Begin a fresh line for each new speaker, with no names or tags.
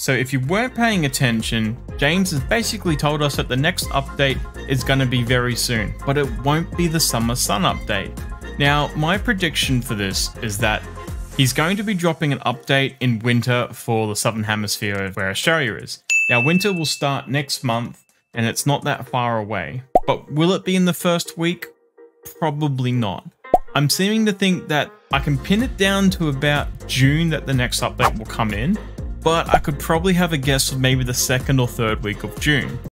So if you weren't paying attention, James has basically told us that the next update is going to be very soon, but it won't be the Summer Sun update. Now, my prediction for this is that he's going to be dropping an update in winter for the Southern Hemisphere where Australia is. Now, winter will start next month, and it's not that far away. But will it be in the first week? Probably not. I'm seeming to think that I can pin it down to about June that the next update will come in, but I could probably have a guess of maybe the second or third week of June.